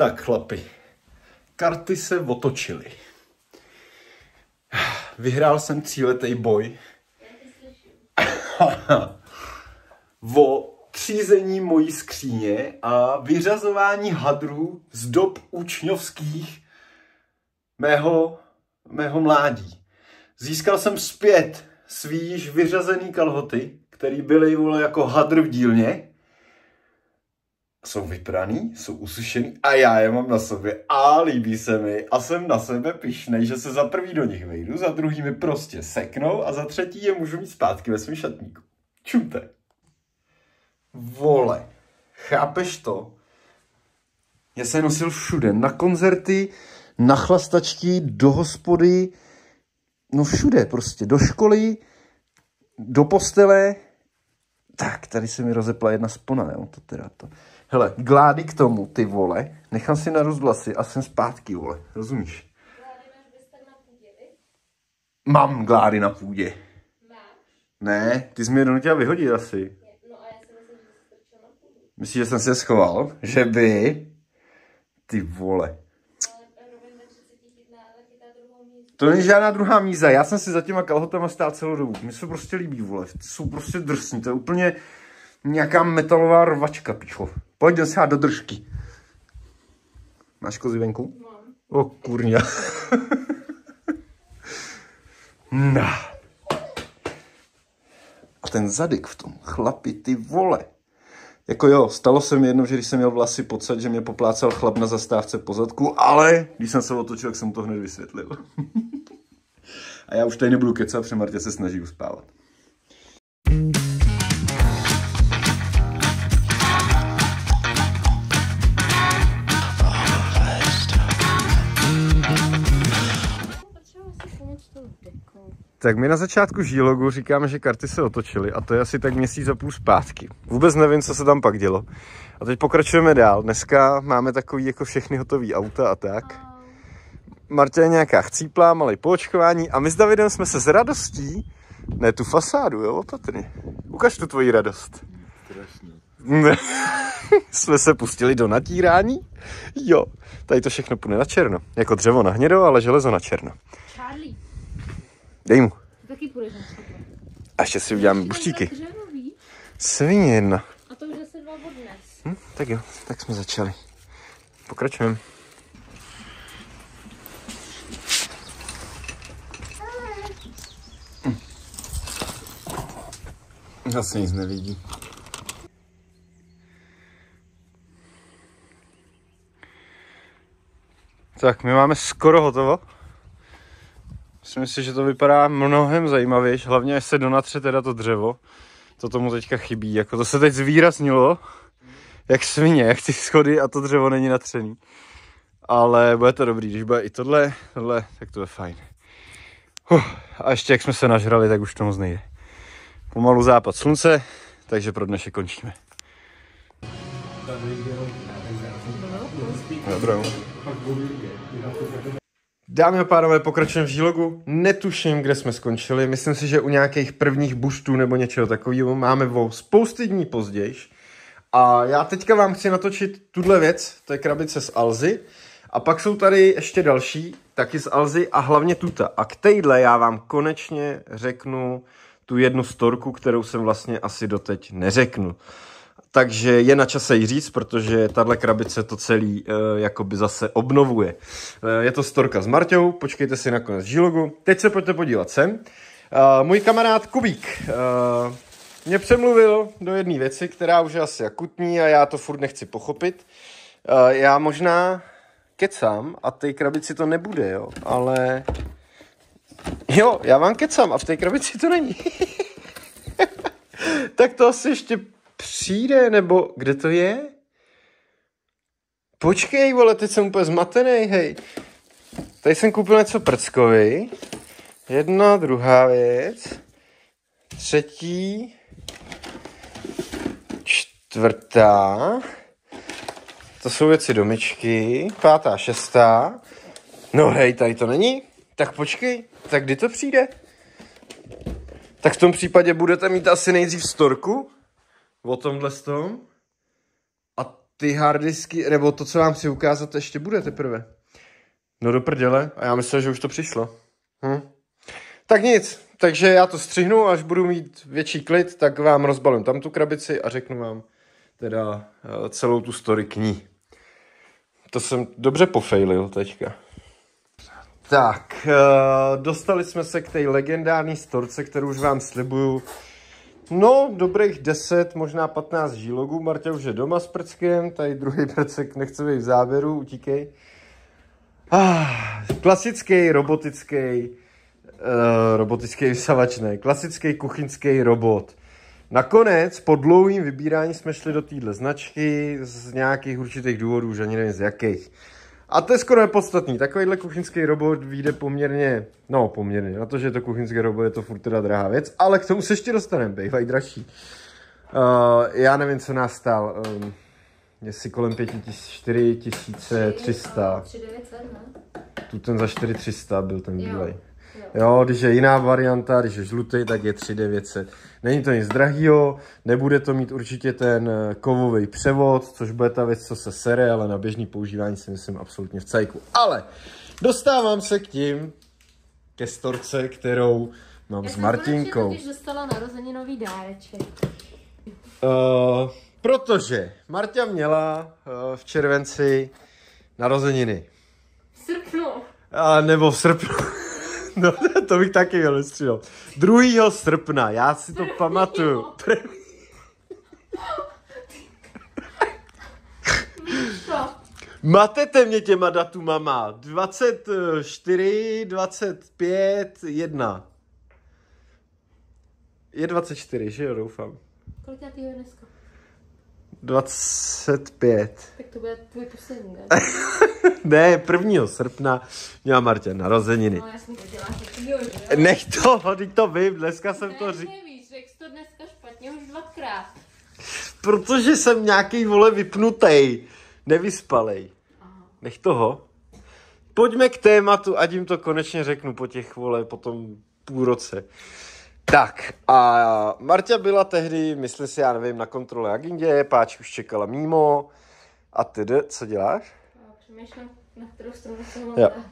Tak chlapi, karty se otočily. Vyhrál jsem tříletý boj. o třízení mojí skříně a vyřazování hadrů z dob učňovských mého, mého mládí. Získal jsem zpět svý již vyřazený kalhoty, který byly jako hadr v dílně. Jsou vypraný, jsou usušený a já je mám na sobě a líbí se mi a jsem na sebe pišnej, že se za prvý do nich vejdu, za druhý mi prostě seknou a za třetí je můžu mít zpátky ve svém šatníku. Čumte. Vole, chápeš to? Já se nosil všude, na koncerty, na chlastačky, do hospody, no všude prostě, do školy, do postele. Tak, tady se mi rozepla jedna spona, jo, to teda to. Hele, glády k tomu, ty vole, nechám si na vlasy a jsem zpátky, vole, rozumíš? Mám glády na půdě. Ne, ty jsi jednou chtěla vyhodit asi. Myslíš, že jsem se schoval? Že by? Ty vole. To není žádná druhá míza, já jsem si za těma kalhotama stál celou dobu. Mně se prostě líbí, vole. Jsou prostě drsní, to je úplně nějaká metalová rvačka, pičo. Pojď do do držky. Máš kozy venku? Mám. O kurňa. no. A ten zadek v tom, chlapi, ty vole. Jako jo, stalo se mi jednou, že když jsem měl vlasy podsad, že mě poplácal chlap na zastávce pozadku, ale když jsem se otočil, tak jsem to hned vysvětlil. A já už tady nebudu kecat, protože Martě se snaží uspávat. Tak my na začátku žílogu říkáme, že karty se otočily a to je asi tak měsíc a půl zpátky. Vůbec nevím, co se tam pak dělo. A teď pokračujeme dál. Dneska máme takový jako všechny hotové auta a tak. Martě je nějaká chcíplá, malý poočkování a my s Davidem jsme se s radostí, ne tu fasádu, jo, opatrně. Ukaž tu tvoji radost. Ne. jsme se pustili do natírání. Jo, tady to všechno půjde na černo. Jako dřevo na hnědo, ale železo na černo. Dej mu. Taky půjdeš na A ještě si uděláme buštíky. Svině jedna. A to už zase dva od dnes. Hm, tak jo, tak jsme začali. Pokračujeme. Hm. Zase nic nevidí. Tak, my máme skoro hotovo. Myslím si, že to vypadá mnohem zajímavější, hlavně až se donatře teda to dřevo. To tomu teďka chybí, jako to se teď zvýraznilo, jak svině, jak ty schody a to dřevo není natřený. Ale bude to dobrý, když bude i tohle, tohle, tak to je fajn. Uh, a ještě jak jsme se nažrali, tak už to moc nejde. Pomalu západ slunce, takže pro dnešek končíme. Dobrou. Dámy a pánové, pokračujeme v žílogu. Netuším, kde jsme skončili. Myslím si, že u nějakých prvních buštů nebo něčeho takového máme o spousty dní později. A já teďka vám chci natočit tuhle věc, to je krabice z Alzy. A pak jsou tady ještě další, taky z Alzy a hlavně tuta. A k téhle já vám konečně řeknu tu jednu storku, kterou jsem vlastně asi doteď neřeknu. Takže je na čase jí říct, protože tahle krabice to celý uh, jakoby zase obnovuje. Uh, je to storka s Marťou, počkejte si na konec žílogu. Teď se pojďte podívat sem. Uh, můj kamarád Kubík uh, mě přemluvil do jedné věci, která už je asi akutní a já to furt nechci pochopit. Uh, já možná kecám a té krabici to nebude, jo, ale jo, já vám kecám a v té krabici to není. tak to asi ještě přijde, nebo kde to je? Počkej, vole, teď jsem úplně zmatený, hej. Tady jsem koupil něco prckovi. Jedna, druhá věc. Třetí. Čtvrtá. To jsou věci domičky. Pátá, šestá. No hej, tady to není. Tak počkej, tak kdy to přijde? Tak v tom případě budete mít asi nejdřív storku, o tomhle tom. A ty harddisky, nebo to, co vám chci ukázat, ještě bude teprve. No do prdele, a já myslel, že už to přišlo. Hm. Tak nic, takže já to střihnu, až budu mít větší klid, tak vám rozbalím tam tu krabici a řeknu vám teda eh, celou tu story k ní. To jsem dobře pofejlil teďka. Tak, eh, dostali jsme se k té legendární storce, kterou už vám slibuju. No, dobrých 10, možná 15 žílogů. Marta už je doma s prckem, tady druhý prcek nechce být v záběru, utíkej. Ah, klasický robotický, uh, robotický vysavač, ne, klasický kuchyňský robot. Nakonec, po dlouhým vybírání jsme šli do téhle značky z nějakých určitých důvodů, už ani nevím z jakých. A to je skoro nepodstatný. Takovýhle kuchyňský robot vyjde poměrně, no poměrně, na to, že je to kuchyňský robot, je to furt teda drahá věc, ale k tomu se ještě dostaneme, bývají dražší. Uh, já nevím, co nás stál, um, jestli kolem 4300, 3900, ne? tu ten za 4300 byl ten bílej. Jo. Když je jiná varianta, když je žlutý, tak je 3900. Není to nic drahýho, nebude to mít určitě ten eh, kovový převod, což bude ta věc, co se sere, ale na běžný používání si myslím absolutně v cajku. Ale dostávám se k tím, ke storce, kterou mám Já s jsem Martinkou. konečně totiž dostala narozeninový dáreček. Uh, protože Marta měla uh, v červenci narozeniny. V srpnu. A nebo v srpnu. No, to bych taky měl vystřídat. 2. srpna, já si to pamatuju. Co? Matete mě těma datumama. 24, 25, 1. Je 24, že jo, doufám. Kolik je dneska? 25. Tak to bude tvůj poslední den. Ne, 1. srpna měla Martě narozeniny. No jasně, to děláš takovýho, že jo? Nech to, teď to vím, dneska jsem to Ne, říkal. nevíš, řekl jsi to dneska špatně už dvakrát. Protože jsem nějaký vole vypnutej, nevyspalej. Aha. Nech toho. Pojďme k tématu, ať jim to konečně řeknu po těch vole, po tom půl roce. Tak, a Marta byla tehdy, myslím si, já nevím, na kontrole Agindě, Páč už čekala mimo. A ty, co děláš? Přemýšlím, na kterou stranu se mám Jo. dát.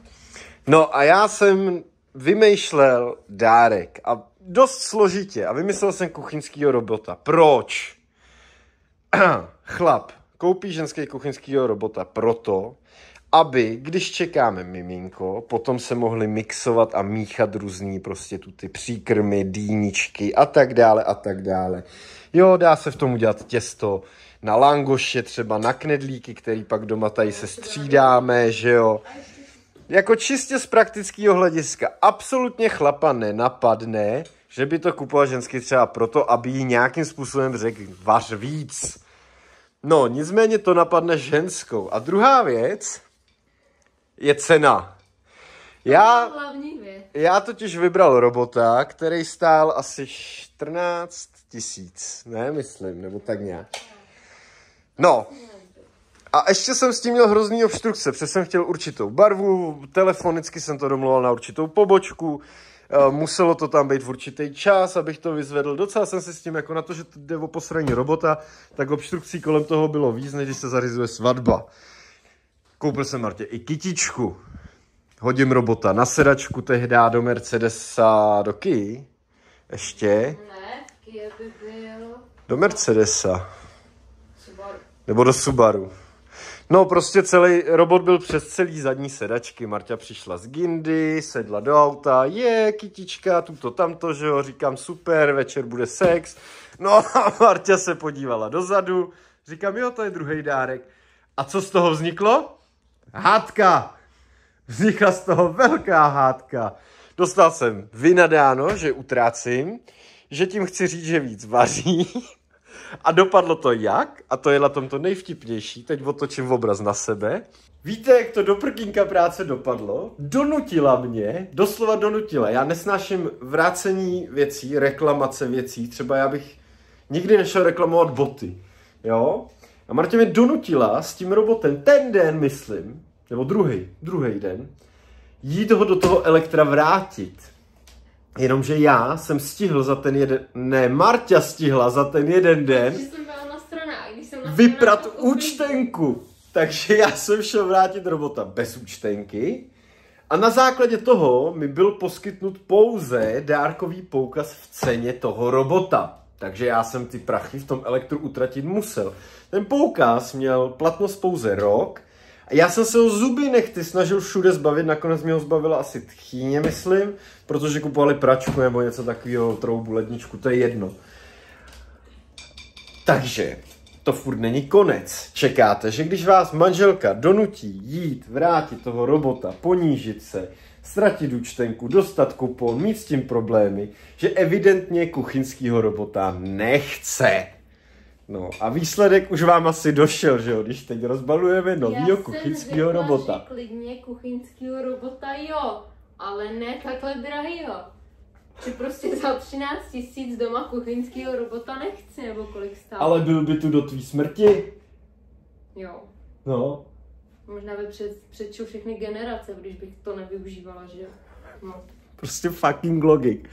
No a já jsem vymýšlel dárek a dost složitě a vymyslel jsem kuchyňskýho robota. Proč? Chlap koupí ženský kuchyňskýho robota proto, aby, když čekáme miminko, potom se mohli mixovat a míchat různý prostě tu ty příkrmy, dýničky a tak dále a tak dále. Jo, dá se v tom udělat těsto na langoše, třeba na knedlíky, který pak doma tady se střídáme, že jo. Jako čistě z praktického hlediska absolutně chlapa nenapadne, že by to kupoval ženský třeba proto, aby jí nějakým způsobem řekl vař víc. No, nicméně to napadne ženskou. A druhá věc je cena. Já, já totiž vybral robota, který stál asi 14 tisíc, ne, myslím, nebo tak nějak. No, a ještě jsem s tím měl hrozný obstrukce, protože jsem chtěl určitou barvu, telefonicky jsem to domluval na určitou pobočku, eh, muselo to tam být v určitý čas, abych to vyzvedl. Docela jsem si s tím, jako na to, že to jde o posraní robota, tak obstrukcí kolem toho bylo víc, než když se zařizuje svatba. Koupil jsem Martě i kytičku. Hodím robota na sedačku tehdy do Mercedesa, do Key. Ještě. Ne, Kia by byl Do Mercedesa. Subaru. Nebo do Subaru. No prostě celý robot byl přes celý zadní sedačky. Marta přišla z Gindy, sedla do auta, je, kytička, tuto tamto, že jo, říkám super, večer bude sex. No a Marta se podívala dozadu, říkám jo, to je druhý dárek. A co z toho vzniklo? Hádka. Vznikla z toho velká hádka. Dostal jsem vynadáno, že utrácím, že tím chci říct, že víc vaří. A dopadlo to jak? A to je na tom to nejvtipnější. Teď otočím obraz na sebe. Víte, jak to do prkínka práce dopadlo? Donutila mě, doslova donutila. Já nesnáším vrácení věcí, reklamace věcí. Třeba já bych nikdy nešel reklamovat boty. Jo? A Martě mě donutila s tím robotem ten den, myslím, nebo druhý, druhý den, jít ho do toho elektra vrátit. Jenomže já jsem stihl za ten jeden, ne, Marta stihla za ten jeden den Že jsem byla na stranách, když jsem vyprat účtenku. Takže já jsem šel vrátit robota bez účtenky a na základě toho mi byl poskytnut pouze dárkový poukaz v ceně toho robota. Takže já jsem ty prachy v tom elektru utratit musel. Ten poukaz měl platnost pouze rok a já jsem se o zuby nechty snažil všude zbavit, nakonec mě ho zbavila asi tchýně, myslím, protože kupovali pračku nebo něco takového, troubu, ledničku, to je jedno. Takže to furt není konec. Čekáte, že když vás manželka donutí jít, vrátit toho robota, ponížit se, ztratit účtenku, dostat kupon, mít s tím problémy, že evidentně kuchyňskýho robota nechce. No a výsledek už vám asi došel, že jo, když teď rozbalujeme novýho kuchyňského robota. Že klidně kuchyňského robota jo, ale ne takhle drahýho. Že prostě za 13 tisíc doma kuchyňského robota nechci, nebo kolik stál. Ale byl by tu do tvý smrti. Jo. No, Možná by před, předčil všechny generace, když bych to nevyužívala, že jo. No. prostě fucking logik.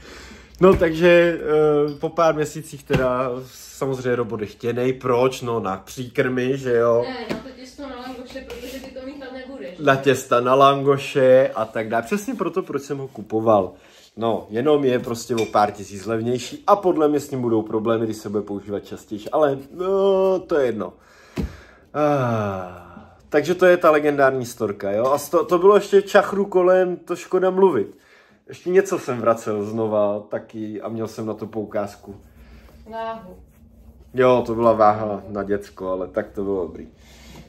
No takže uh, po pár měsících teda samozřejmě robot je chtěnej. Proč? No na příkrmy, že jo. Ne, na to těsto na langoše, protože ty to mít tam nebudeš. Na těsta, na langoše a tak dále. Přesně proto, proč jsem ho kupoval. No, jenom je prostě o pár tisíc levnější a podle mě s ním budou problémy, když se bude používat častěji. Ale no, to je jedno. Ah, takže to je ta legendární storka, jo? A to, to bylo ještě čachru kolem, to škoda mluvit. Ještě něco jsem vracel znova taky a měl jsem na to poukázku. Váhu. Jo, to byla váha na děcko, ale tak to bylo dobrý.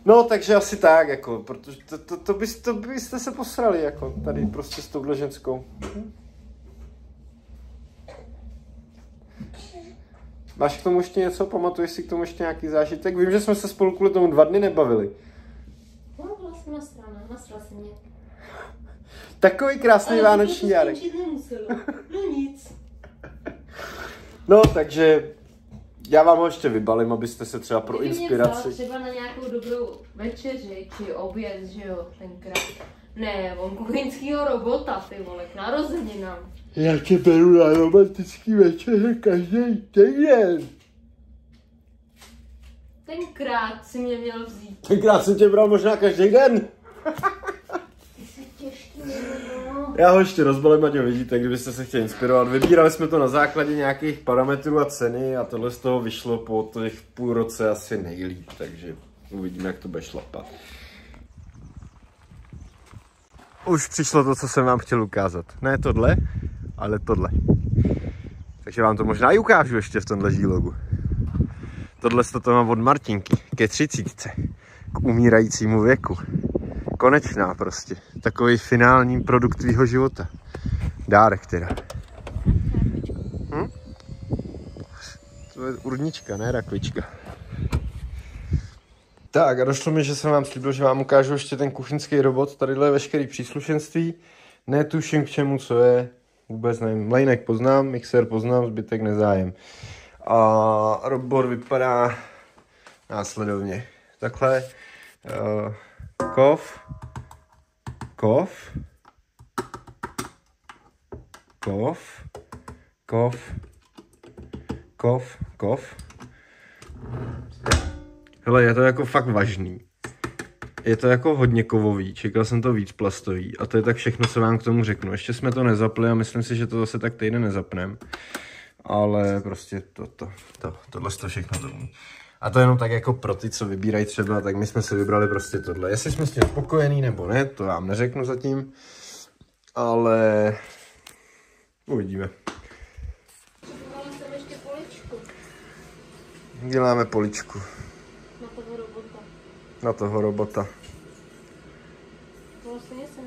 No, takže asi tak, jako, protože to, to, to, bys, to byste se posrali, jako, tady prostě s touhle ženskou. Máš k tomu ještě něco? Pamatuješ si k tomu ještě nějaký zážitek? Vím, že jsme se spolu kvůli tomu dva dny nebavili. No, byla jsem nasraná, nasral jsem mě. Takový krásný vánoční dárek. nemuselo. No nic. No, takže já vám ho ještě vybalím, abyste se třeba pro Kdyby mě inspiraci... vzal třeba na nějakou dobrou večeři, či oběd, že jo, tenkrát. Ne, on kuchyňskýho robota, ty vole, k narozeninám. Já tě beru na romantický večeře každý týden. Tenkrát si mě měl vzít. Tenkrát jsem tě bral možná každý den. Ty jsi těžký, no. Já ho ještě rozbalím, ať ho vidíte, kdybyste se chtěli inspirovat. Vybírali jsme to na základě nějakých parametrů a ceny a tohle z toho vyšlo po těch půl roce asi nejlíp, takže uvidíme, jak to bude šlapat. Už přišlo to, co jsem vám chtěl ukázat. Ne tohle, ale tohle. Takže vám to možná i ukážu ještě v tomhle žílogu. Tohle to mám od Martinky, ke třicítce, k umírajícímu věku. Konečná prostě. Takový finální produkt tvýho života. Dárek teda. Hm? To je urnička, ne rakvička. Tak a došlo mi, že jsem vám slíbil, že vám ukážu ještě ten kuchyňský robot. Tadyhle je veškerý příslušenství. Netuším k čemu, co je. Vůbec nevím. Mlejnek poznám, mixer poznám, zbytek nezájem. A robot vypadá následovně. Takhle. Uh, kov. Kov. Kov. Kov. Kov. Kov. Hele, je to jako fakt vážný. Je to jako hodně kovový, čekal jsem to víc plastový a to je tak všechno, co vám k tomu řeknu. Ještě jsme to nezapli a myslím si, že to zase tak týden nezapnem. Ale prostě to, to, to, tohle to všechno to umí. A to jenom tak jako pro ty, co vybírají třeba, tak my jsme si vybrali prostě tohle. Jestli jsme s tím spokojení nebo ne, to vám neřeknu zatím. Ale uvidíme. Děláme poličku na toho robota. na toho robota. Vlastně se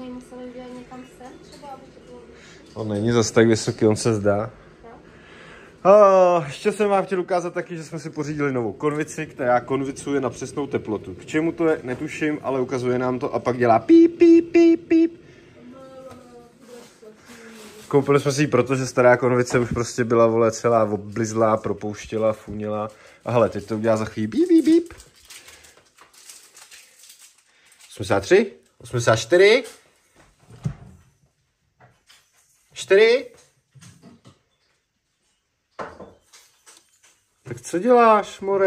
ji museli udělat někam sem třeba, aby to bylo On není zase tak vysoký, on se zdá. A ještě jsem vám chtěl ukázat taky, že jsme si pořídili novou konvici, která konvicuje na přesnou teplotu. K čemu to je, netuším, ale ukazuje nám to a pak dělá píp, píp, píp, píp. Koupili jsme si ji proto, že stará konvice už prostě byla, vole, celá oblizlá, propouštěla, funěla. A hele, teď to udělá za chvíli bíp, bíp, bíp. 83, 84, 4, Tak co děláš, more?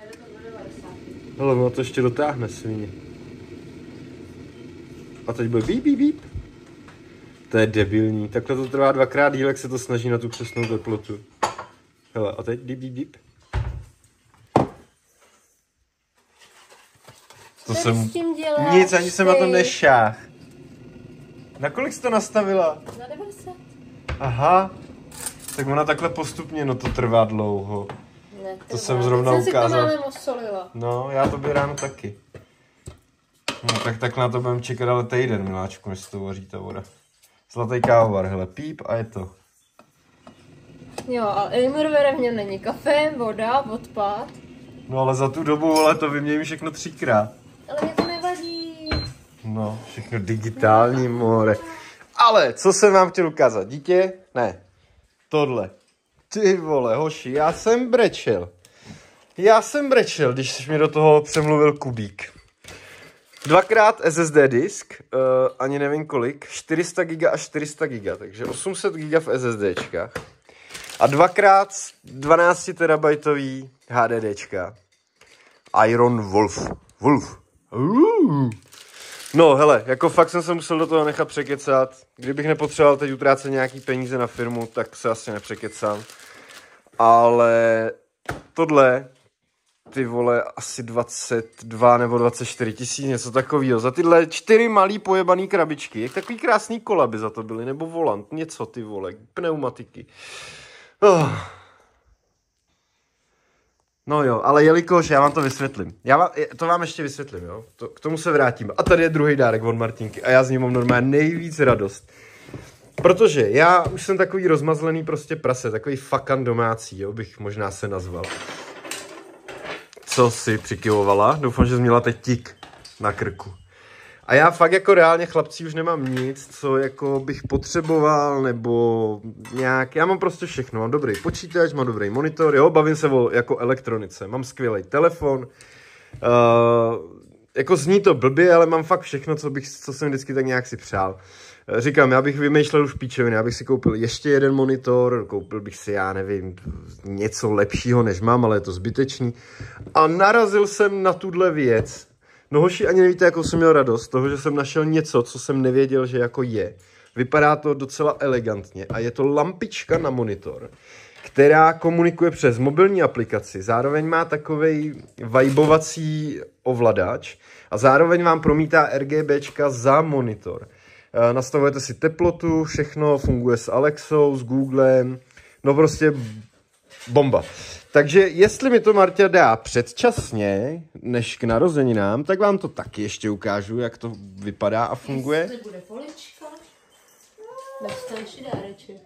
Jede to do 90. Hele, ono to ještě dotáhne svině. A teď bude bíp, bíp, bíp. To je debilní. Takhle to trvá dvakrát díl, jak se to snaží na tu přesnou teplotu. Hele, a teď bíp, bíp, bíp. To Co jsem... s tím děláš? Nic, ani jsem na to ty? nešáh. Na kolik jsi to nastavila? Na 90. Aha. Tak ona takhle postupně, no to trvá dlouho. Ne, To jsem zrovna jsem si to ukázal. No, já to by ráno taky. No tak tak na to budeme čekat ale týden, miláčku, než se to vaří ta voda. Zlatý kávovar, hele, píp a je to. Jo, a Elmer vere v něm není kafe, voda, odpad. No ale za tu dobu, ale to vyměním všechno třikrát. Ale mě to nevadí. No, všechno digitální, more. Ale, co jsem vám chtěl ukázat? Dítě? Ne. Tohle. Ty vole, hoši, já jsem brečel. Já jsem brečel, když jsi mi do toho přemluvil Kubík. Dvakrát SSD disk, uh, ani nevím kolik, 400 giga a 400 giga, takže 800 giga v SSDčkách. A dvakrát 12 terabajtový HDDčka. Iron Wolf. Wolf. Uh. No hele, jako fakt jsem se musel do toho nechat překecat. Kdybych nepotřeboval teď utrácet nějaký peníze na firmu, tak se asi nepřekecám. Ale tohle, ty vole, asi 22 nebo 24 tisíc, něco takového. Za tyhle čtyři malý pojebaný krabičky. Jak takový krásný kola by za to byly, nebo volant, něco ty vole, pneumatiky. Oh. No jo, ale jelikož já vám to vysvětlím. Já vám, to vám ještě vysvětlím, jo. To, k tomu se vrátím. A tady je druhý dárek od Martinky a já z ní mám normálně nejvíc radost. Protože já už jsem takový rozmazlený prostě prase, takový fakan domácí, jo, bych možná se nazval. Co si přikyvovala? Doufám, že jsi měla teď tik na krku. A já fakt jako reálně chlapci už nemám nic, co jako bych potřeboval, nebo nějak, já mám prostě všechno, mám dobrý počítač, mám dobrý monitor, jo, bavím se o jako elektronice, mám skvělý telefon, uh, jako zní to blbě, ale mám fakt všechno, co, bych, co jsem vždycky tak nějak si přál. Eh, Říkám, já bych vymýšlel už píčoviny, já bych si koupil ještě jeden monitor, koupil bych si, já nevím, něco lepšího, než mám, ale je to zbytečný. A narazil jsem na tuhle věc, No hoši, ani nevíte, jakou jsem měl radost z toho, že jsem našel něco, co jsem nevěděl, že jako je. Vypadá to docela elegantně a je to lampička na monitor, která komunikuje přes mobilní aplikaci. Zároveň má takový vibovací ovladač a zároveň vám promítá RGBčka za monitor. E, Nastavujete si teplotu, všechno funguje s Alexou, s Googlem, no prostě bomba. Takže jestli mi to Marta dá předčasně, než k narozeninám, tak vám to taky ještě ukážu, jak to vypadá a funguje. Jestli bude polička. Nejstarší dáreček.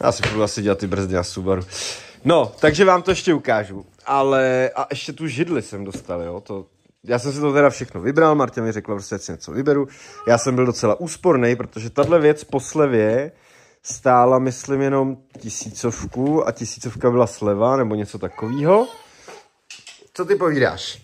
Já si budu asi dělat ty brzdy na Subaru. No, takže vám to ještě ukážu. Ale, a ještě tu židli jsem dostal, jo, to, já jsem si to teda všechno vybral, Marta mi řekla, prostě ať si něco vyberu. Já jsem byl docela úsporný, protože tahle věc po slevě stála, myslím, jenom tisícovku a tisícovka byla sleva, nebo něco takového. Co ty povídáš?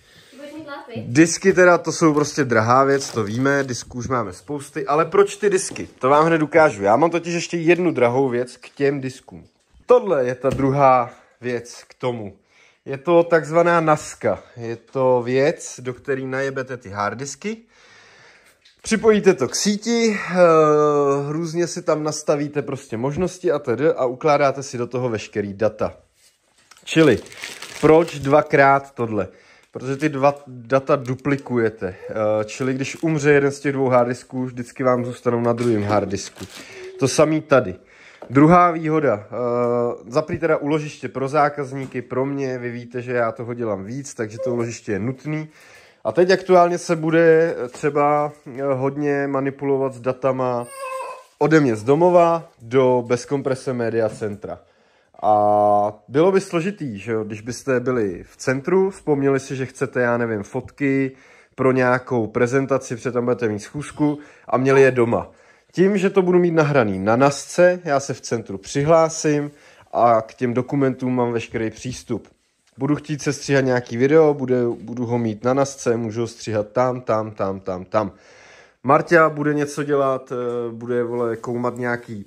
Disky teda, to jsou prostě drahá věc, to víme, disků už máme spousty, ale proč ty disky? To vám hned ukážu. Já mám totiž ještě jednu drahou věc k těm diskům. Tohle je ta druhá věc k tomu. Je to takzvaná NASCA. Je to věc, do které najebete ty harddisky. Připojíte to k síti, eh, různě si tam nastavíte prostě možnosti a tedy a ukládáte si do toho veškerý data. Čili, proč dvakrát tohle? Protože ty dva data duplikujete. Eh, Čili když umře jeden z těch dvou harddisků, vždycky vám zůstanou na druhém harddisku. To samý tady. Druhá výhoda, uh, zaprý teda uložiště pro zákazníky, pro mě, vy víte, že já toho dělám víc, takže to uložiště je nutný. A teď aktuálně se bude třeba eh, hodně manipulovat s datama ode mě z domova do bezkomprese media centra. A bylo by složitý, že jo, když byste byli v centru, vzpomněli si, že chcete, já nevím, fotky pro nějakou prezentaci, protože tam budete mít schůzku a měli je doma. Tím, že to budu mít nahraný na nasce, já se v centru přihlásím a k těm dokumentům mám veškerý přístup. Budu chtít se stříhat nějaký video, bude, budu ho mít na nasce, můžu ho stříhat tam, tam, tam, tam, tam. Marta bude něco dělat, eh, bude vole, koumat nějaký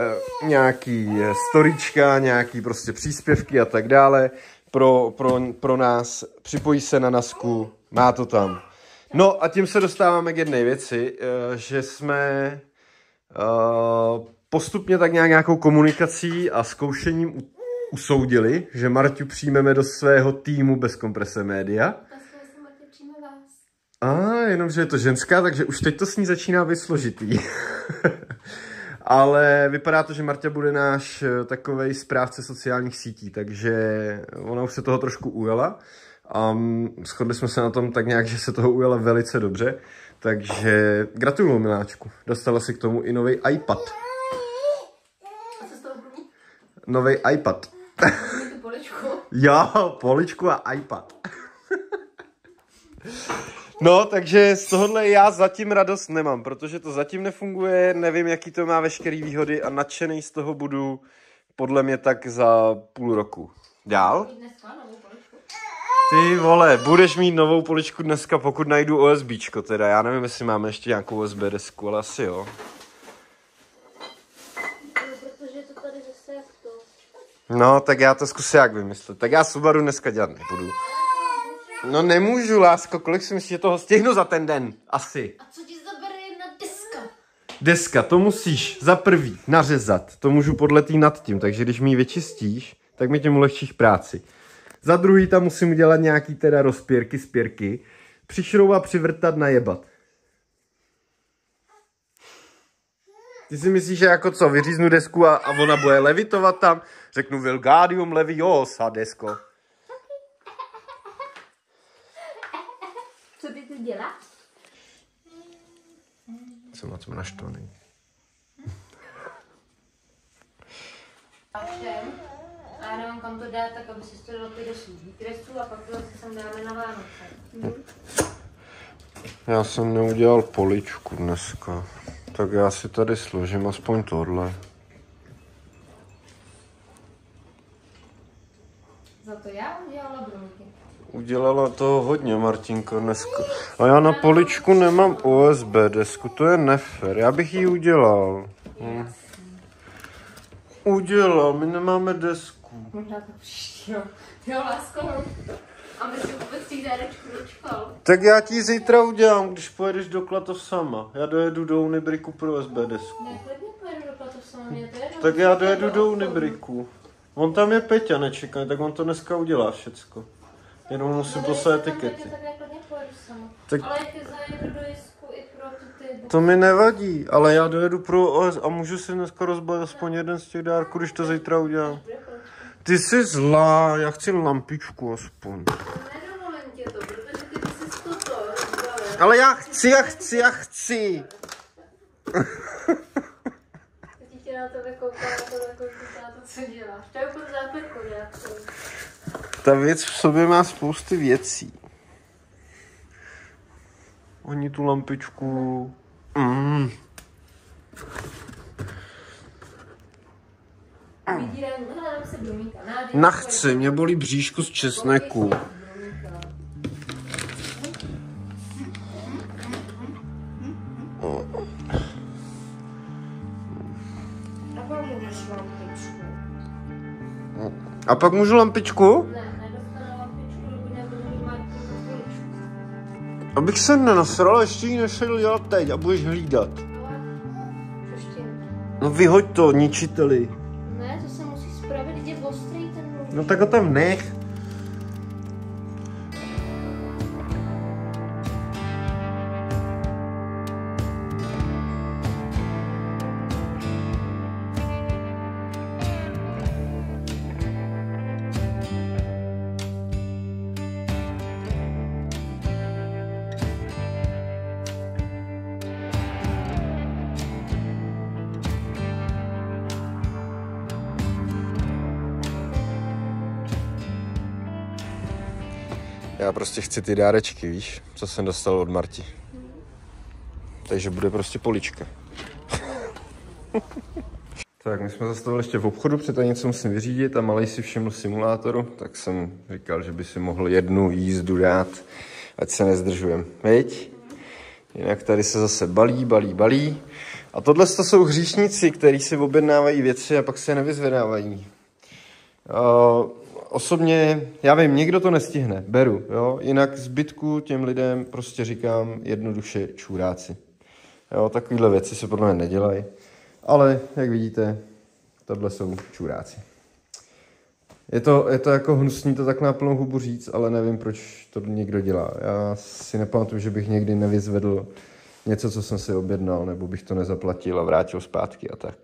eh, nějaký eh, storička, nějaký prostě příspěvky a tak dále pro, pro, pro nás. Připojí se na Nasku, má to tam. No a tím se dostáváme k jedné věci, že jsme postupně tak nějak nějakou komunikací a zkoušením usoudili, že Marťu přijmeme do svého týmu bez komprese média. A jenomže je to ženská, takže už teď to s ní začíná být složitý. Ale vypadá to, že Marta bude náš eh, takový správce sociálních sítí, takže ona už se toho trošku ujela. A shodli jsme se na tom tak nějak, že se toho ujela velice dobře. Takže gratuluju, miláčku. Dostala si k tomu i nový iPad. Nový iPad. Poličku. jo, poličku a iPad. No, takže z tohohle já zatím radost nemám, protože to zatím nefunguje, nevím, jaký to má veškerý výhody a nadšený z toho budu podle mě tak za půl roku. Dál? Ty vole, budeš mít novou poličku dneska, pokud najdu OSBčko teda. Já nevím, jestli máme ještě nějakou USB desku, ale asi jo. No, tak já to zkusím jak vymyslet. Tak já Subaru dneska dělat nebudu. No nemůžu, lásko, kolik si myslíš, že toho stihnu za ten den? Asi. A co ti zabere jedna deska? Deska, to musíš za prvý nařezat. To můžu podletý nad tím, takže když mi ji vyčistíš, tak mi tím ulehčíš práci. Za druhý tam musím udělat nějaký teda rozpěrky, spěrky. Přišrouba, přivrtat, najebat. Ty si myslíš, že jako co, vyříznu desku a, a ona bude levitovat tam? Řeknu Vilgadium Leviosa desko. Co ty tu děláš? Jsem na tom naštvaný. A všem. A já nevím, kam to dát, tak aby si to do svých a pak to zase sem dáme na Vánoce. Mhm. Já jsem neudělal poličku dneska. Tak já si tady složím aspoň tohle. Za to já udělala brunky. Udělala toho hodně, Martinko, dneska. A já na poličku nemám USB desku, to je nefer. Já bych ji udělal. Hm. Udělal, my nemáme desku. Možná to příště, jo. Lásko, si vůbec těch dárečků dočkal. Tak já ti zítra udělám, když pojedeš do Klatov sama. Já dojedu do Unibriku pro USB desku. Ne, pojedu do Klatov sama, mě to je Tak já dojedu do Unibriku. On tam je Peťa nečekaný, tak on to dneska udělá všecko. Jenom musím poslat etikety. Tak... Ale jak zajedu do Jisku i pro ty... To mi nevadí, ale já dojedu pro OS a můžu si dneska rozbalit aspoň jeden z těch dárků, když to zítra udělám. Ty jsi zlá, já chci lampičku aspoň. Tě to, protože ty jsi toto Ale já chci, já chci, já chci. Teď na tebe kouká, na to co děláš. To je úplně zápětko, Ta věc v sobě má spousty věcí. Oni tu lampičku... Mm. Nachci, mě bolí bříšku z česneku. A pak můžu lampičku? Abych se nenasral, ještě ji nešel dělat teď a budeš hlídat. No vyhoď to, ničiteli. No tak ho tam nech. Já prostě chci ty dárečky, víš, co jsem dostal od Marti. Takže bude prostě polička. tak, my jsme zastavili ještě v obchodu, protože něco musím vyřídit a malej si všiml simulátoru, tak jsem říkal, že by si mohl jednu jízdu dát, ať se nezdržujem. Veď? Jinak tady se zase balí, balí, balí. A tohle to jsou hříšníci, kteří si objednávají věci a pak se je nevyzvedávají. Uh, osobně, já vím, někdo to nestihne, beru, jo? jinak zbytku těm lidem prostě říkám jednoduše čůráci. Jo, takovéhle věci se podle mě nedělají, ale jak vidíte, tohle jsou čůráci. Je to, je to jako hnusný to tak na plnou hubu říct, ale nevím, proč to někdo dělá. Já si nepamatuju, že bych někdy nevyzvedl něco, co jsem si objednal, nebo bych to nezaplatil a vrátil zpátky a tak.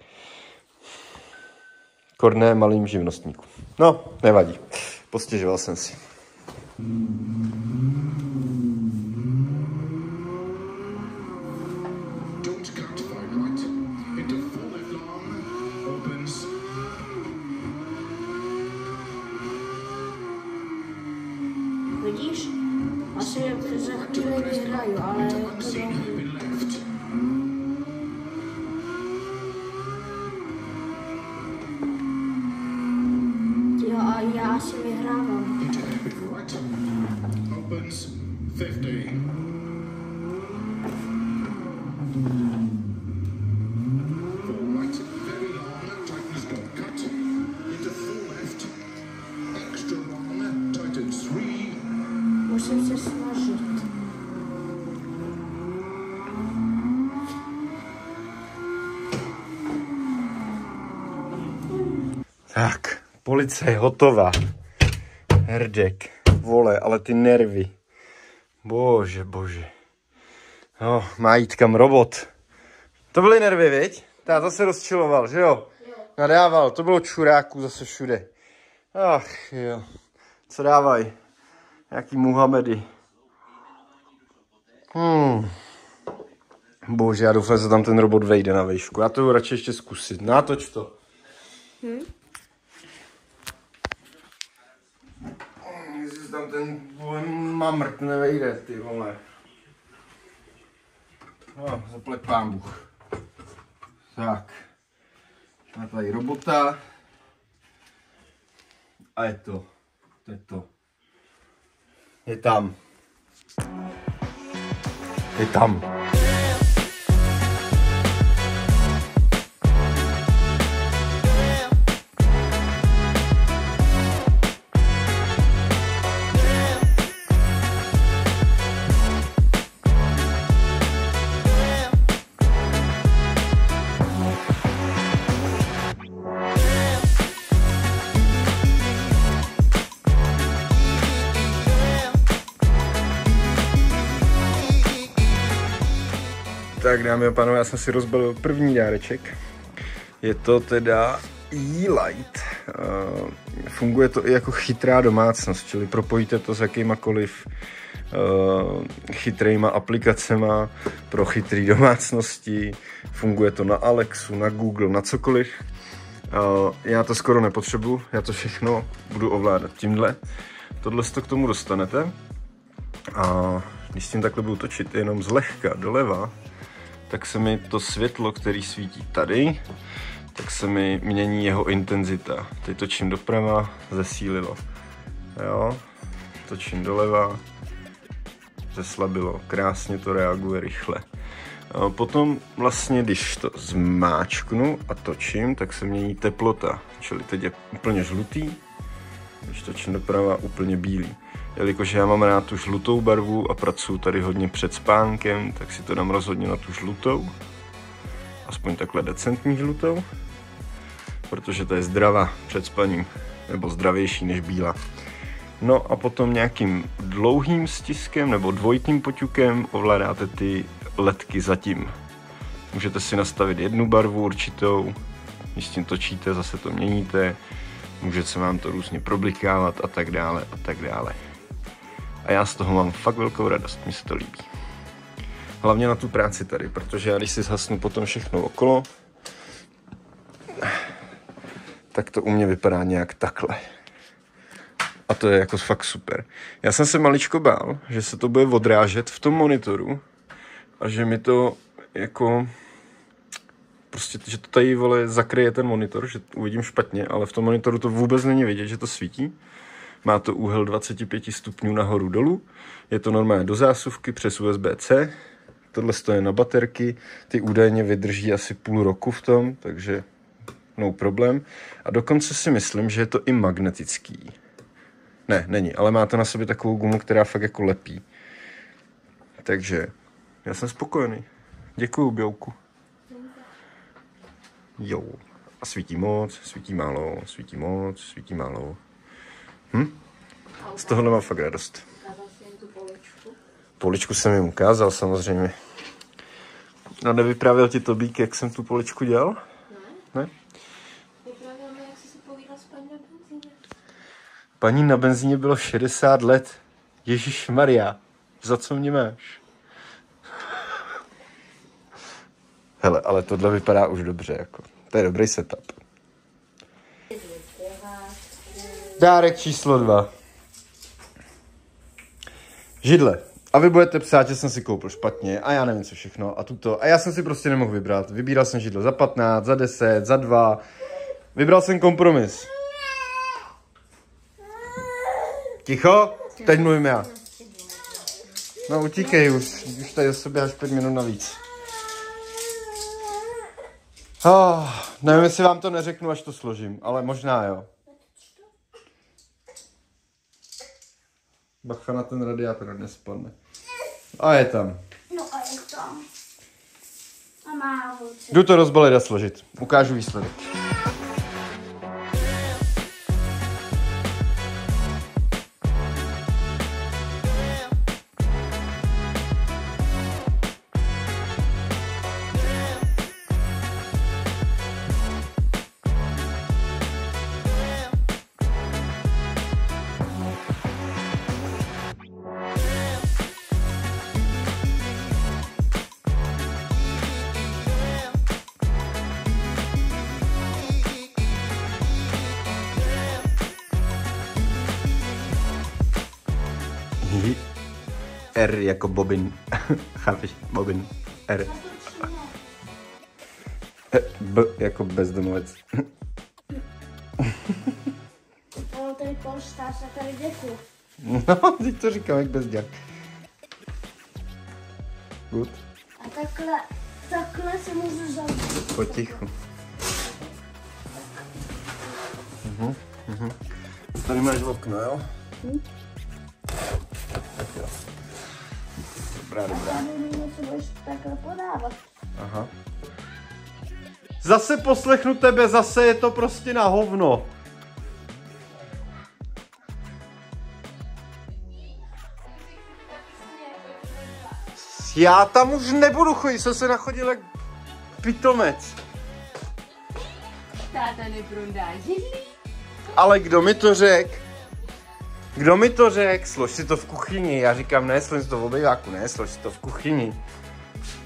Korné malým živnostníkům. No, nevadí. Postěžoval jsem si. Policie je hotová. Hrdek, vole, ale ty nervy. Bože, bože. No, má jít kam robot. To byly nervy, viď? Ta zase rozčiloval, že jo? Nadával, to bylo čuráků zase všude. Ach jo. Co dávaj? Jaký Muhamedy. Hmm. Bože, já doufám, že tam ten robot vejde na výšku. Já to radši ještě zkusit. Nátoč to. Jestli tam ten mamrt nevejde, ty vole. No, zaplať pán Bůh. Tak. Má tady robota. A je to. To je to. Je tam. Je tam. Tak dámy a pánové, já jsem si rozbalil první dáreček. Je to teda E-Light. Uh, funguje to i jako chytrá domácnost, čili propojíte to s jakýmakoliv uh, chytrýma aplikacema pro chytrý domácnosti. Funguje to na Alexu, na Google, na cokoliv. Uh, já to skoro nepotřebuji, já to všechno budu ovládat tímhle. Tohle to k tomu dostanete. A když s tím takhle budu točit jenom zlehka doleva, tak se mi to světlo, který svítí tady, tak se mi mění jeho intenzita. Teď točím doprava, zesílilo. Jo, točím doleva, zeslabilo. Krásně to reaguje rychle. Potom vlastně, když to zmáčknu a točím, tak se mění teplota. Čili teď je úplně žlutý, když točím doprava, úplně bílý. Jelikož já mám rád tu žlutou barvu a pracuji tady hodně před spánkem, tak si to dám rozhodně na tu žlutou. Aspoň takhle decentní žlutou. Protože to je zdravá před spaním, nebo zdravější než bílá. No a potom nějakým dlouhým stiskem nebo dvojitým poťukem ovládáte ty ledky zatím. Můžete si nastavit jednu barvu určitou, když s tím točíte, zase to měníte, může se vám to různě problikávat a tak dále a tak dále. A já z toho mám fakt velkou radost, mi se to líbí. Hlavně na tu práci tady, protože já když si zhasnu potom všechno okolo, tak to u mě vypadá nějak takhle. A to je jako fakt super. Já jsem se maličko bál, že se to bude odrážet v tom monitoru a že mi to jako prostě, že to tady vole zakryje ten monitor, že uvidím špatně, ale v tom monitoru to vůbec není vidět, že to svítí. Má to úhel 25 stupňů nahoru dolů. Je to normálně do zásuvky přes USB-C. Tohle je na baterky, ty údajně vydrží asi půl roku v tom, takže no problém. A dokonce si myslím, že je to i magnetický. Ne, není, ale má to na sobě takovou gumu, která fakt jako lepí. Takže já jsem spokojený. Děkuju, Bělku. Jo. A svítí moc, svítí málo, svítí moc, svítí málo. Hm? Z tohohle mám fakt radost. Poličku. Poličku jsem jim ukázal samozřejmě. No nevyprávěl ti Tobík, jak jsem tu poličku dělal? Ne? Vyprávěl mi, jak jsi si povídal s paní na benzíně. Paní na benzíně bylo 60 let. Ježíš Maria, za co mě máš? Hele, ale tohle vypadá už dobře, jako. To je dobrý setup. Dárek číslo dva. Židle. A vy budete psát, že jsem si koupil špatně a já nevím co všechno a tuto. A já jsem si prostě nemohl vybrat. Vybíral jsem židle za 15, za 10, za 2. Vybral jsem kompromis. Ticho, teď mluvím já. No utíkej už, už tady zase běháš pět minut navíc. Oh, nevím, jestli vám to neřeknu, až to složím, ale možná jo. Bacha na ten radiátor nespadne. A je tam. No a je tam. A má. Jdu to rozbalit a složit. Ukážu výsledek. Jako Bobin. Chápeš? Bobin. R. B jako bezdomovec. Ono tady polštář a tady děkuji. No, teď to říkám jak bezďak. Good. A takhle, takhle se můžu zavřít. Potichu. Mhm, mhm. Tady máš okno, jo? Tak Dobrá, dobrá. Takhle podávat. Aha. Zase poslechnu tebe, zase je to prostě na hovno. Já tam už nebudu chodit, jsem se nachodil jak pitomec. Táta neprondá židlí. Ale kdo mi to řek? Kdo mi to řek? Slož si to v kuchyni. Já říkám, ne, slož si to v obejváku, ne, slož si to v kuchyni.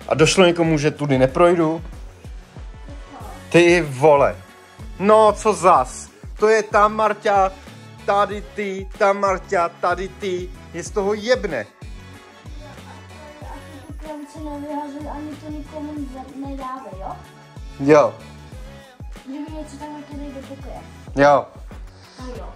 A došlo někomu, že tudy neprojdu? Ty vole. No, co zas? To je tam Marťa, tady ty, tam Marťa, tady ty. Je z toho jebne. Nevyhazuj ani to nikomu nedávej, jo? Jo, mi něco do pokoje. jo. A jo.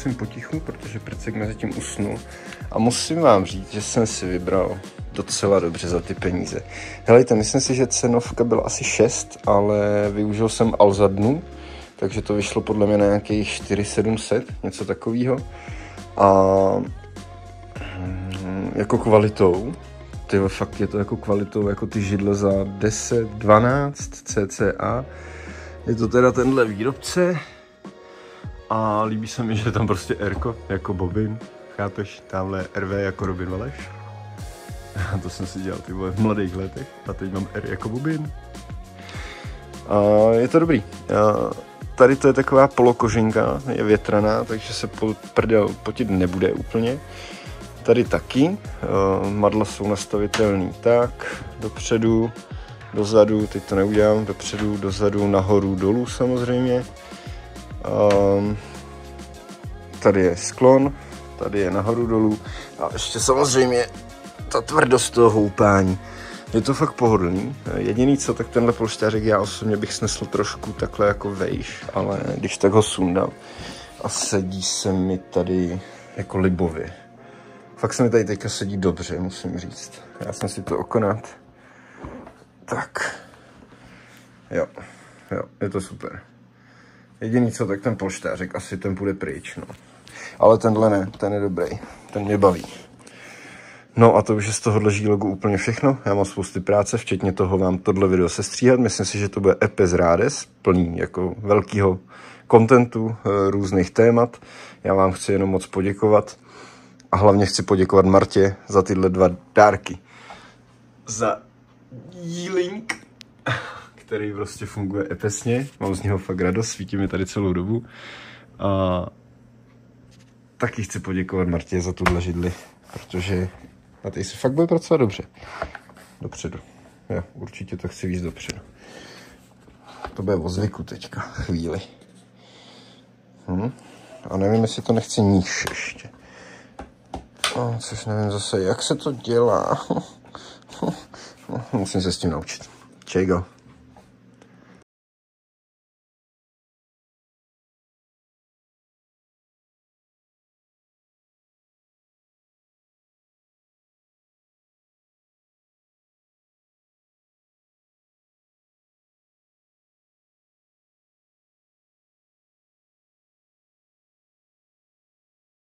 Musím potichu, protože Prcek mezi tím usnul. A musím vám říct, že jsem si vybral docela dobře za ty peníze. Helejte, myslím si, že cenovka byla asi 6, ale využil jsem Alzadnu, takže to vyšlo podle mě na nějakých 4700, něco takového. A mm, jako kvalitou, ty fakt je to jako kvalitou, jako ty židle za 10, 12 cca. Je to teda tenhle výrobce, a líbí se mi, že je tam prostě Rko jako Bobin. Chápeš? Tamhle RV jako Robin Valeš. A to jsem si dělal ty vole v mladých letech. A teď mám R jako Bobin. A je to dobrý. A tady to je taková polokožinka, je větraná, takže se po, prdel potit nebude úplně. Tady taky, uh, madla jsou nastavitelný tak, dopředu, dozadu, teď to neudělám, dopředu, dozadu, nahoru, dolů samozřejmě. Um, tady je sklon, tady je nahoru dolů a ještě samozřejmě ta tvrdost toho houpání. Je to fakt pohodlný. Jediný co, tak tenhle polštářek já osobně bych snesl trošku takhle jako vejš, ale když tak ho sundám a sedí se mi tady jako libově. Fakt se mi tady teďka sedí dobře, musím říct. Já jsem si to okonat. Tak. Jo, jo, je to super. Jediný co, tak ten polštářek, asi ten půjde pryč, no. Ale tenhle ne, ten je dobrý, ten mě baví. No a to už je z tohohle žílogu úplně všechno. Já mám spousty práce, včetně toho vám tohle video sestříhat. Myslím si, že to bude epes rádes, plný jako velkého kontentu, eh, různých témat. Já vám chci jenom moc poděkovat a hlavně chci poděkovat Martě za tyhle dva dárky. Za dílink, který prostě funguje epesně. Mám z něho fakt radost, svítí mi tady celou dobu. A taky chci poděkovat Martě za tuhle židli, protože na té se fakt bude pracovat dobře. Dopředu. Jo, určitě to chci víc dopředu. To bude o zvyku teďka, chvíli. Hm? A nevím, jestli to nechci níž ještě. No, což nevím zase, jak se to dělá. Musím se s tím naučit. Čego?